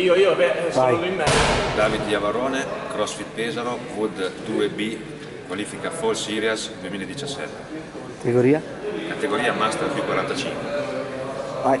Io, io, beh, sono Vai. in mezzo. Davide Iavarone, CrossFit Pesaro, Wood 2B, qualifica Fall Series 2017. Categoria? Categoria Master più 45. Vai.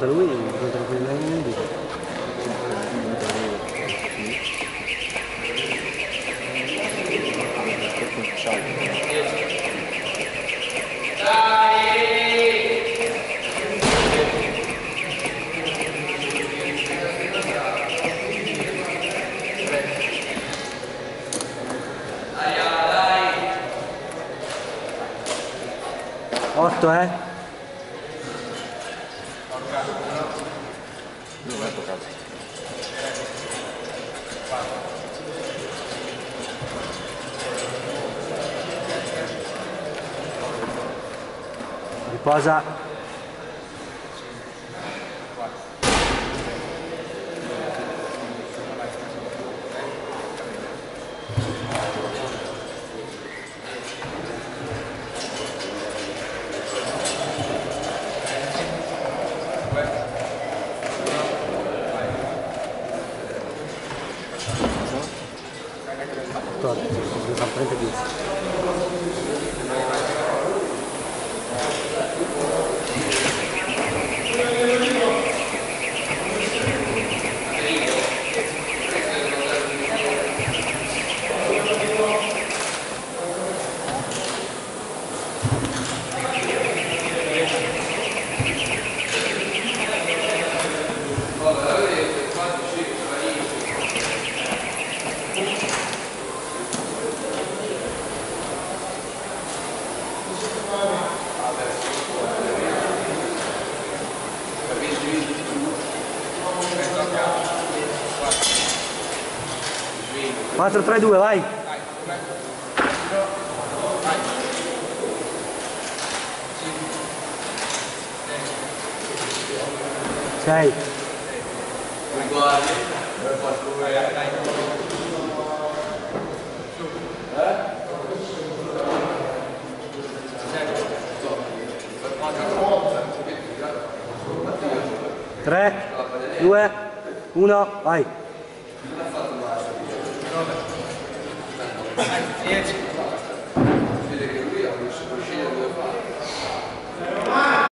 Mi conta lui, là in video. Otto, eh? Riposa. Todos, são 30 dias. 4, 3, 2, vai! Sei. 3, 2, vai! 6 3 2 1 vai It's